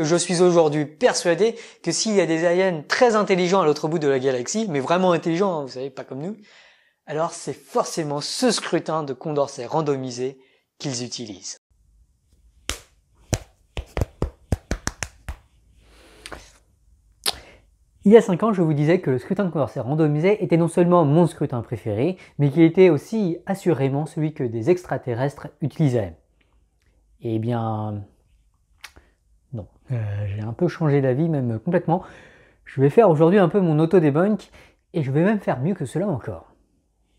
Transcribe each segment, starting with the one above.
Je suis aujourd'hui persuadé que s'il y a des aliens très intelligents à l'autre bout de la galaxie, mais vraiment intelligents, hein, vous savez, pas comme nous, alors c'est forcément ce scrutin de Condorcet randomisé qu'ils utilisent. Il y a 5 ans, je vous disais que le scrutin de Condorcet randomisé était non seulement mon scrutin préféré, mais qu'il était aussi assurément celui que des extraterrestres utilisaient. Eh bien, j'ai un peu changé d'avis, même complètement. Je vais faire aujourd'hui un peu mon auto-debunk, et je vais même faire mieux que cela encore.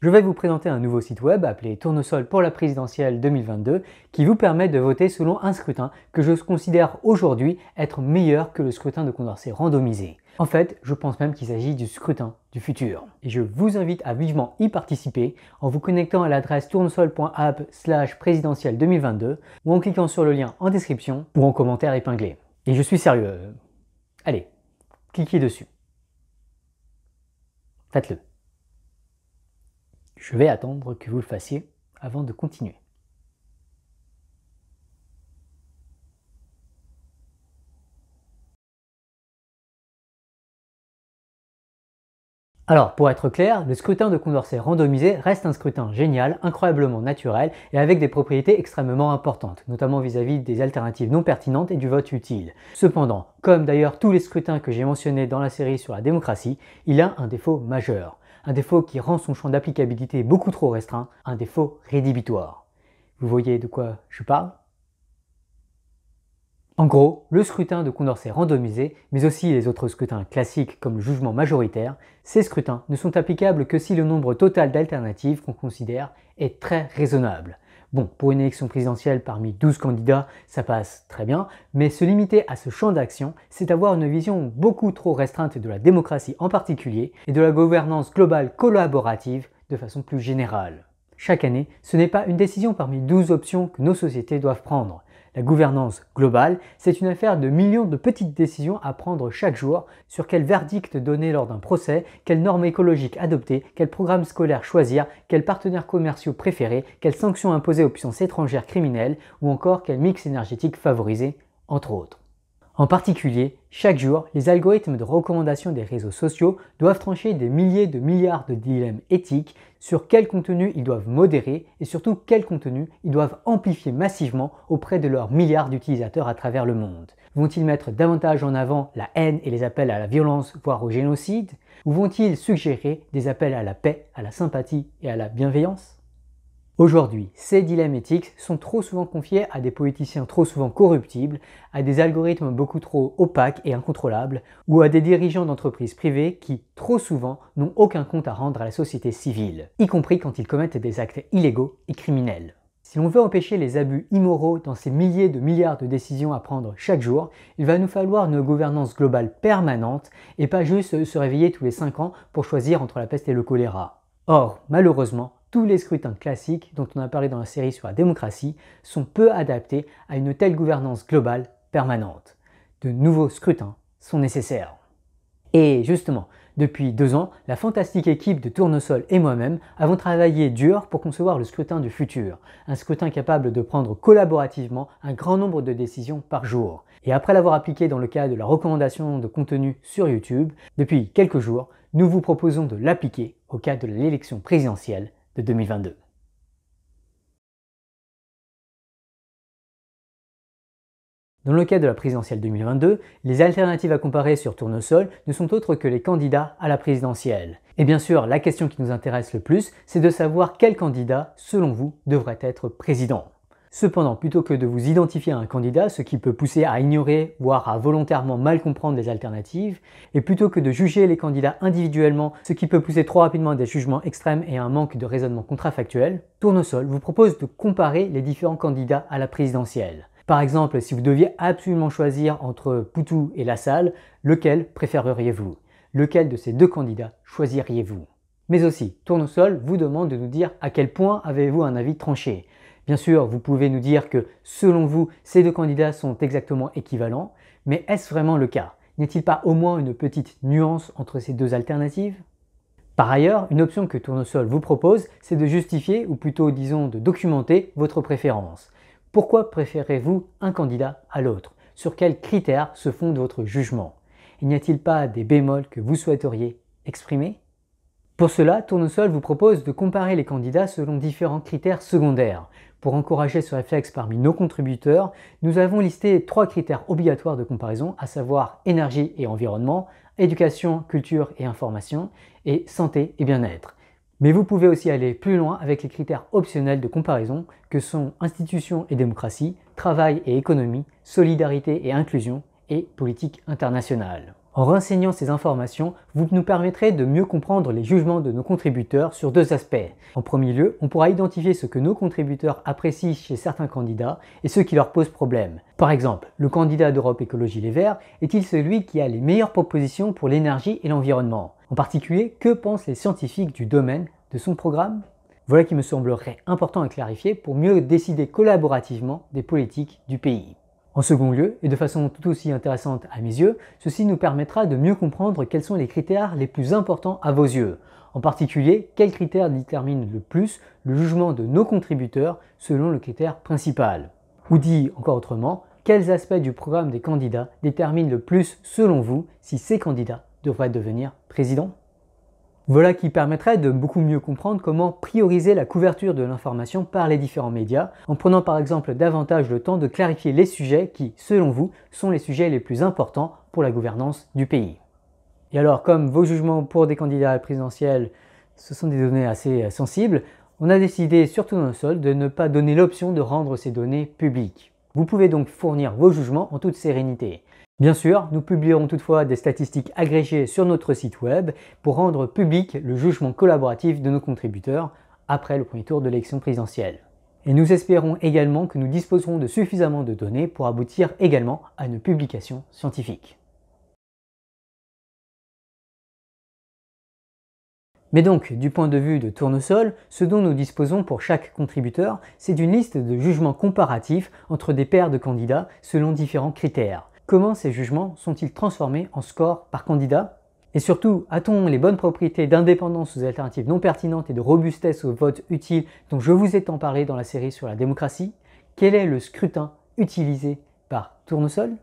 Je vais vous présenter un nouveau site web appelé Tournesol pour la présidentielle 2022 qui vous permet de voter selon un scrutin que je considère aujourd'hui être meilleur que le scrutin de Condorcet randomisé. En fait, je pense même qu'il s'agit du scrutin du futur. Et je vous invite à vivement y participer en vous connectant à l'adresse tournesol.app slash présidentielle 2022 ou en cliquant sur le lien en description ou en commentaire épinglé. Et je suis sérieux. Allez, cliquez dessus. Faites-le. Je vais attendre que vous le fassiez avant de continuer. Alors, pour être clair, le scrutin de Condorcet randomisé reste un scrutin génial, incroyablement naturel et avec des propriétés extrêmement importantes, notamment vis-à-vis des alternatives non pertinentes et du vote utile. Cependant, comme d'ailleurs tous les scrutins que j'ai mentionnés dans la série sur la démocratie, il a un défaut majeur. Un défaut qui rend son champ d'applicabilité beaucoup trop restreint, un défaut rédhibitoire. Vous voyez de quoi je parle? En gros, le scrutin de Condorcet randomisé, mais aussi les autres scrutins classiques comme le jugement majoritaire, ces scrutins ne sont applicables que si le nombre total d'alternatives qu'on considère est très raisonnable. Bon, pour une élection présidentielle parmi 12 candidats, ça passe très bien, mais se limiter à ce champ d'action, c'est avoir une vision beaucoup trop restreinte de la démocratie en particulier et de la gouvernance globale collaborative de façon plus générale. Chaque année, ce n'est pas une décision parmi 12 options que nos sociétés doivent prendre. La gouvernance globale, c'est une affaire de millions de petites décisions à prendre chaque jour sur quel verdict donner lors d'un procès, quelles normes écologiques adopter, quel programme scolaire choisir, quels partenaires commerciaux préférer, quelles sanctions imposer aux puissances étrangères criminelles ou encore quel mix énergétique favoriser, entre autres. En particulier, chaque jour, les algorithmes de recommandation des réseaux sociaux doivent trancher des milliers de milliards de dilemmes éthiques sur quel contenu ils doivent modérer et surtout quel contenu ils doivent amplifier massivement auprès de leurs milliards d'utilisateurs à travers le monde. Vont-ils mettre davantage en avant la haine et les appels à la violence, voire au génocide? Ou vont-ils suggérer des appels à la paix, à la sympathie et à la bienveillance? Aujourd'hui, ces dilemmes éthiques sont trop souvent confiés à des politiciens trop souvent corruptibles, à des algorithmes beaucoup trop opaques et incontrôlables, ou à des dirigeants d'entreprises privées qui, trop souvent, n'ont aucun compte à rendre à la société civile, y compris quand ils commettent des actes illégaux et criminels. Si l'on veut empêcher les abus immoraux dans ces milliers de milliards de décisions à prendre chaque jour, il va nous falloir une gouvernance globale permanente et pas juste se réveiller tous les 5 ans pour choisir entre la peste et le choléra. Or, malheureusement, tous les scrutins classiques dont on a parlé dans la série sur la démocratie sont peu adaptés à une telle gouvernance globale permanente. De nouveaux scrutins sont nécessaires. Et justement, depuis deux ans, la fantastique équipe de Tournesol et moi-même avons travaillé dur pour concevoir le scrutin du futur, un scrutin capable de prendre collaborativement un grand nombre de décisions par jour. Et après l'avoir appliqué dans le cas de la recommandation de contenu sur YouTube, depuis quelques jours, nous vous proposons de l'appliquer au cas de l'élection présidentielle 2022. Dans le cas de la présidentielle 2022, les alternatives à comparer sur Tournesol ne sont autres que les candidats à la présidentielle. Et bien sûr, la question qui nous intéresse le plus, c'est de savoir quel candidat, selon vous, devrait être président. Cependant, plutôt que de vous identifier à un candidat, ce qui peut pousser à ignorer, voire à volontairement mal comprendre les alternatives, et plutôt que de juger les candidats individuellement, ce qui peut pousser trop rapidement à des jugements extrêmes et à un manque de raisonnement contrafactuel, Tournesol vous propose de comparer les différents candidats à la présidentielle. Par exemple, si vous deviez absolument choisir entre Poutou et Lassalle, lequel préféreriez-vous? Lequel de ces deux candidats choisiriez-vous? Mais aussi, Tournesol vous demande de nous dire à quel point avez-vous un avis tranché? Bien sûr, vous pouvez nous dire que selon vous, ces deux candidats sont exactement équivalents, mais est-ce vraiment le cas? N'est-il pas au moins une petite nuance entre ces deux alternatives? Par ailleurs, une option que Tournesol vous propose, c'est de justifier, ou plutôt disons de documenter, votre préférence. Pourquoi préférez-vous un candidat à l'autre? Sur quels critères se fonde votre jugement? Il n'y a-t-il pas des bémols que vous souhaiteriez exprimer? Pour cela, Tournesol vous propose de comparer les candidats selon différents critères secondaires. Pour encourager ce réflexe parmi nos contributeurs, nous avons listé trois critères obligatoires de comparaison, à savoir énergie et environnement, éducation, culture et information, et santé et bien-être. Mais vous pouvez aussi aller plus loin avec les critères optionnels de comparaison que sont institutions et démocratie, travail et économie, solidarité et inclusion et politique internationale. En renseignant ces informations, vous nous permettrez de mieux comprendre les jugements de nos contributeurs sur deux aspects. En premier lieu, on pourra identifier ce que nos contributeurs apprécient chez certains candidats et ce qui leur pose problème. Par exemple, le candidat d'Europe Écologie Les Verts est-il celui qui a les meilleures propositions pour l'énergie et l'environnement? En particulier, que pensent les scientifiques du domaine de son programme? Voilà qui me semblerait important à clarifier pour mieux décider collaborativement des politiques du pays. En second lieu, et de façon tout aussi intéressante à mes yeux, ceci nous permettra de mieux comprendre quels sont les critères les plus importants à vos yeux. En particulier, quels critères déterminent le plus le jugement de nos contributeurs selon le critère principal. Ou dit encore autrement, quels aspects du programme des candidats déterminent le plus selon vous si ces candidats devraient devenir présidents? Voilà qui permettrait de beaucoup mieux comprendre comment prioriser la couverture de l'information par les différents médias, en prenant par exemple davantage le temps de clarifier les sujets qui, selon vous, sont les sujets les plus importants pour la gouvernance du pays. Et alors, comme vos jugements pour des candidats présidentiels, ce sont des données assez euh, sensibles, on a décidé, surtout dans le sol, de ne pas donner l'option de rendre ces données publiques. Vous pouvez donc fournir vos jugements en toute sérénité. Bien sûr, nous publierons toutefois des statistiques agrégées sur notre site web pour rendre public le jugement collaboratif de nos contributeurs après le premier tour de l'élection présidentielle. Et nous espérons également que nous disposerons de suffisamment de données pour aboutir également à une publication scientifique. Mais donc, du point de vue de Tournesol, ce dont nous disposons pour chaque contributeur, c'est d'une liste de jugements comparatifs entre des paires de candidats selon différents critères. Comment ces jugements sont-ils transformés en score par candidat? Et surtout, a-t-on les bonnes propriétés d'indépendance aux alternatives non pertinentes et de robustesse au vote utile dont je vous ai tant parlé dans la série sur la démocratie? Quel est le scrutin utilisé par Tournesol?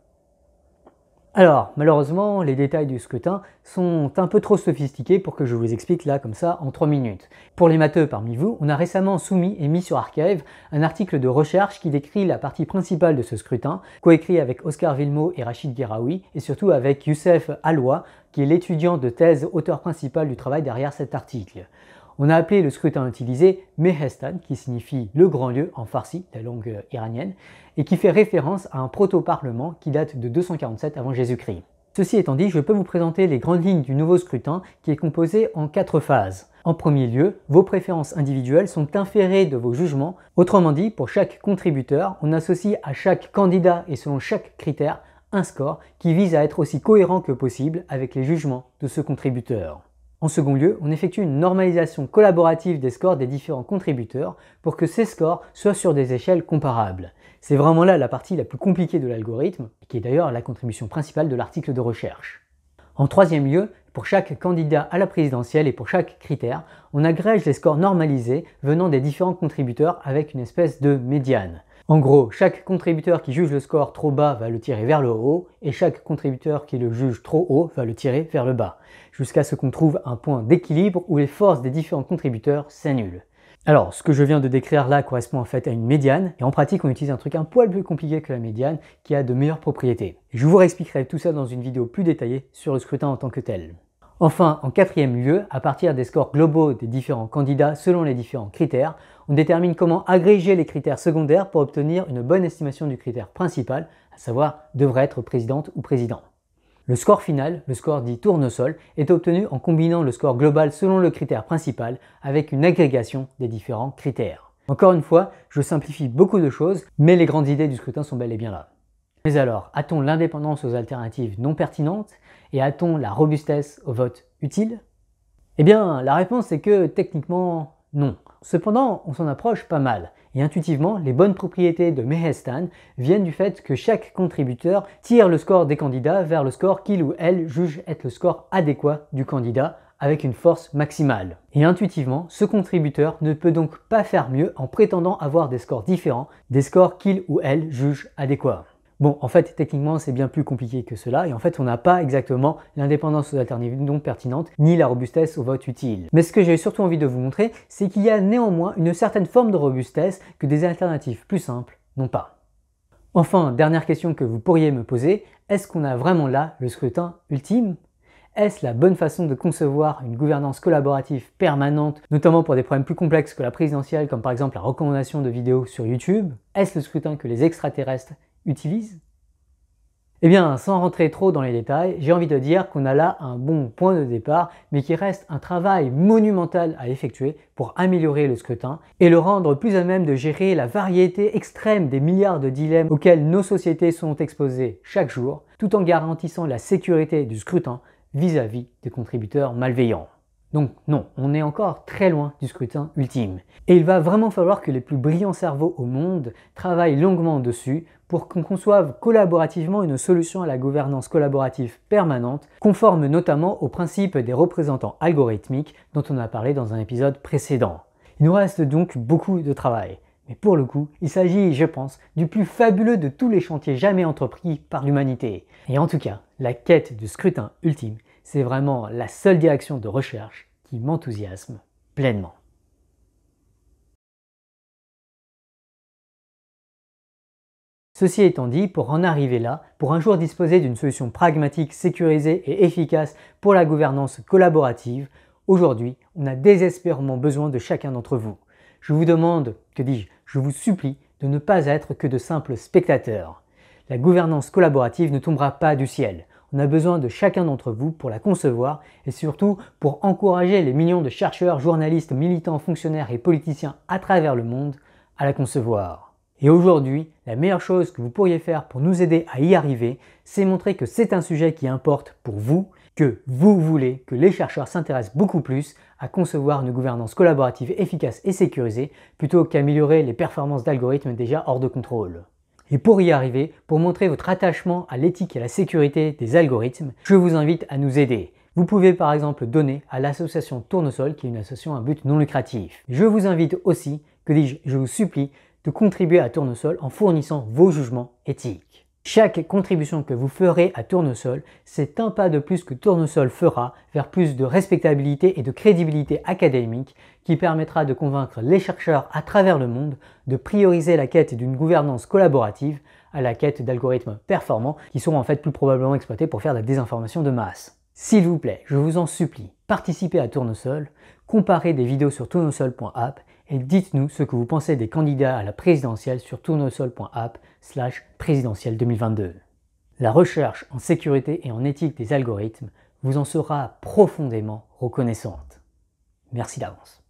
Alors, malheureusement, les détails du scrutin sont un peu trop sophistiqués pour que je vous explique là comme ça en 3 minutes. Pour les matheux parmi vous, on a récemment soumis et mis sur Archive un article de recherche qui décrit la partie principale de ce scrutin, coécrit avec Oscar Villemot et Rachid Guiraoui, et surtout avec Youssef Aloua, qui est l'étudiant de thèse auteur principal du travail derrière cet article. On a appelé le scrutin utilisé Mehestan, qui signifie le grand lieu en farsi, la langue euh, iranienne, et qui fait référence à un proto-parlement qui date de 247 avant Jésus-Christ. Ceci étant dit, je peux vous présenter les grandes lignes du nouveau scrutin qui est composé en quatre phases. En premier lieu, vos préférences individuelles sont inférées de vos jugements. Autrement dit, pour chaque contributeur, on associe à chaque candidat et selon chaque critère un score qui vise à être aussi cohérent que possible avec les jugements de ce contributeur. En second lieu, on effectue une normalisation collaborative des scores des différents contributeurs pour que ces scores soient sur des échelles comparables. C'est vraiment là la partie la plus compliquée de l'algorithme, qui est d'ailleurs la contribution principale de l'article de recherche. En troisième lieu, pour chaque candidat à la présidentielle et pour chaque critère, on agrège les scores normalisés venant des différents contributeurs avec une espèce de médiane. En gros, chaque contributeur qui juge le score trop bas va le tirer vers le haut et chaque contributeur qui le juge trop haut va le tirer vers le bas, jusqu'à ce qu'on trouve un point d'équilibre où les forces des différents contributeurs s'annulent. Alors, ce que je viens de décrire là correspond en fait à une médiane, et en pratique on utilise un truc un poil plus compliqué que la médiane qui a de meilleures propriétés. Je vous réexpliquerai tout ça dans une vidéo plus détaillée sur le scrutin en tant que tel. Enfin, en quatrième lieu, à partir des scores globaux des différents candidats selon les différents critères, on détermine comment agréger les critères secondaires pour obtenir une bonne estimation du critère principal, à savoir devrait être présidente ou président. Le score final, le score dit tournesol, est obtenu en combinant le score global selon le critère principal avec une agrégation des différents critères. Encore une fois, je simplifie beaucoup de choses, mais les grandes idées du scrutin sont bel et bien là. Mais alors, a-t-on l'indépendance aux alternatives non pertinentes et a-t-on la robustesse au vote utile? Eh bien, la réponse est que techniquement, non. Cependant, on s'en approche pas mal. Et intuitivement, les bonnes propriétés de Mehestan viennent du fait que chaque contributeur tire le score des candidats vers le score qu'il ou elle juge être le score adéquat du candidat avec une force maximale. Et intuitivement, ce contributeur ne peut donc pas faire mieux en prétendant avoir des scores différents des scores qu'il ou elle juge adéquats. Bon, en fait, techniquement, c'est bien plus compliqué que cela, et en fait, on n'a pas exactement l'indépendance aux alternatives non pertinentes, ni la robustesse au vote utile. Mais ce que j'ai surtout envie de vous montrer, c'est qu'il y a néanmoins une certaine forme de robustesse que des alternatives plus simples n'ont pas. Enfin, dernière question que vous pourriez me poser, est-ce qu'on a vraiment là le scrutin ultime? Est-ce la bonne façon de concevoir une gouvernance collaborative permanente, notamment pour des problèmes plus complexes que la présidentielle, comme par exemple la recommandation de vidéos sur YouTube? Est-ce le scrutin que les extraterrestres eh bien, sans rentrer trop dans les détails, j'ai envie de dire qu'on a là un bon point de départ, mais qu'il reste un travail monumental à effectuer pour améliorer le scrutin et le rendre plus à même de gérer la variété extrême des milliards de dilemmes auxquels nos sociétés sont exposées chaque jour, tout en garantissant la sécurité du scrutin vis-à-vis des contributeurs malveillants. Donc non, on est encore très loin du scrutin ultime. Et il va vraiment falloir que les plus brillants cerveaux au monde travaillent longuement dessus pour qu'on conçoive collaborativement une solution à la gouvernance collaborative permanente, conforme notamment au principe des représentants algorithmiques dont on a parlé dans un épisode précédent. Il nous reste donc beaucoup de travail. Mais pour le coup, il s'agit, je pense, du plus fabuleux de tous les chantiers jamais entrepris par l'humanité. Et en tout cas, la quête du scrutin ultime c'est vraiment la seule direction de recherche qui m'enthousiasme pleinement. Ceci étant dit, pour en arriver là, pour un jour disposer d'une solution pragmatique, sécurisée et efficace pour la gouvernance collaborative, aujourd'hui, on a désespérément besoin de chacun d'entre vous. Je vous demande, que dis-je, je vous supplie de ne pas être que de simples spectateurs. La gouvernance collaborative ne tombera pas du ciel. On a besoin de chacun d'entre vous pour la concevoir et surtout pour encourager les millions de chercheurs, journalistes, militants, fonctionnaires et politiciens à travers le monde à la concevoir. Et aujourd'hui, la meilleure chose que vous pourriez faire pour nous aider à y arriver, c'est montrer que c'est un sujet qui importe pour vous, que vous voulez que les chercheurs s'intéressent beaucoup plus à concevoir une gouvernance collaborative efficace et sécurisée plutôt qu'améliorer les performances d'algorithmes déjà hors de contrôle. Et pour y arriver, pour montrer votre attachement à l'éthique et à la sécurité des algorithmes, je vous invite à nous aider. Vous pouvez par exemple donner à l'association Tournesol, qui est une association à but non lucratif. Je vous invite aussi, que dis-je, je vous supplie, de contribuer à Tournesol en fournissant vos jugements éthiques. Chaque contribution que vous ferez à Tournesol, c'est un pas de plus que Tournesol fera vers plus de respectabilité et de crédibilité académique qui permettra de convaincre les chercheurs à travers le monde de prioriser la quête d'une gouvernance collaborative à la quête d'algorithmes performants qui seront en fait plus probablement exploités pour faire de la désinformation de masse. S'il vous plaît, je vous en supplie, participez à Tournesol, comparez des vidéos sur tournesol.app et dites-nous ce que vous pensez des candidats à la présidentielle sur tournesol.app slash présidentielle 2022. La recherche en sécurité et en éthique des algorithmes vous en sera profondément reconnaissante. Merci d'avance.